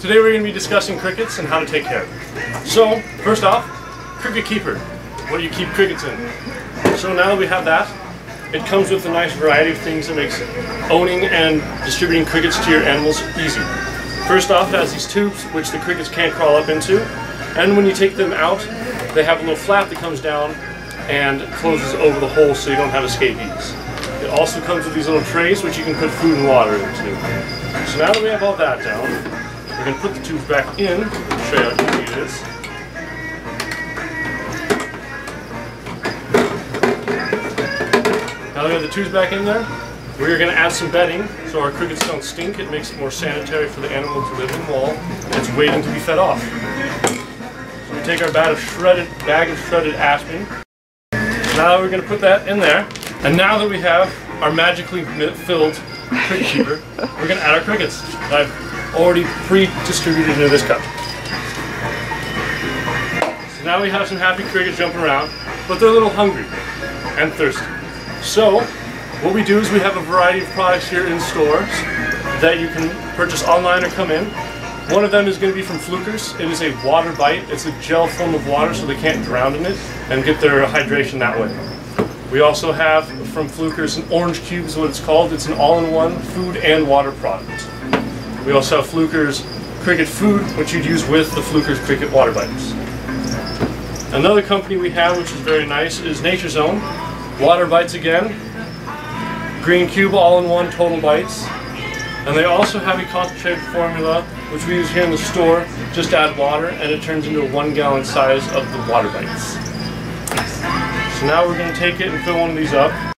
Today we're going to be discussing crickets and how to take care of them. So, first off, cricket keeper. What do you keep crickets in? So now that we have that, it comes with a nice variety of things that makes owning and distributing crickets to your animals easy. First off, it has these tubes which the crickets can't crawl up into, and when you take them out, they have a little flap that comes down and closes over the hole so you don't have escapees. It also comes with these little trays which you can put food and water into. So now that we have all that down, we're going to put the tubes back in, show you how easy it is. Now that we have the tubes back in there, we're going to add some bedding so our crickets don't stink. It makes it more sanitary for the animal to live in while it's waiting to be fed off. So we take our bag of shredded, bag of shredded aspen. Now we're going to put that in there. And now that we have our magically filled cricket keeper, we're going to add our crickets I've already pre-distributed into this cup. So now we have some happy crickets jumping around, but they're a little hungry and thirsty. So what we do is we have a variety of products here in stores that you can purchase online or come in. One of them is going to be from Flukers. It is a water bite. It's a gel form of water so they can't drown in it and get their hydration that way. We also have from Flukers an orange cube is what it's called. It's an all-in-one food and water product. We also have Flukers cricket food, which you'd use with the Flukers cricket water bites. Another company we have, which is very nice, is Nature Zone. Water bites again. Green cube all-in-one total bites. And they also have a concentrated formula, which we use here in the store. Just add water, and it turns into a one-gallon size of the water bites. So now we're going to take it and fill one of these up.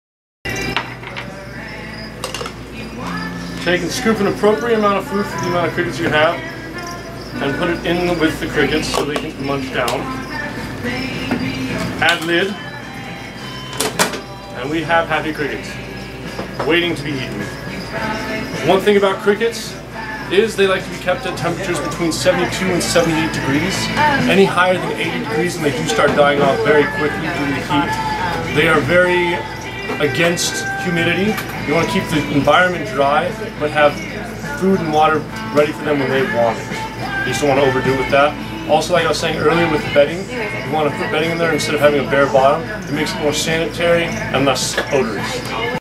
Take and scoop an appropriate amount of food for the amount of crickets you have, and put it in with the crickets so they can munch down. Add lid, and we have happy crickets, waiting to be eaten. One thing about crickets is they like to be kept at temperatures between 72 and 78 degrees. Any higher than 80 degrees and they do start dying off very quickly due to the heat. They are very against humidity. You want to keep the environment dry, but have food and water ready for them when they want it. You just don't want to overdo it with that. Also, like I was saying earlier with the bedding, you want to put bedding in there instead of having a bare bottom. It makes it more sanitary and less odorous.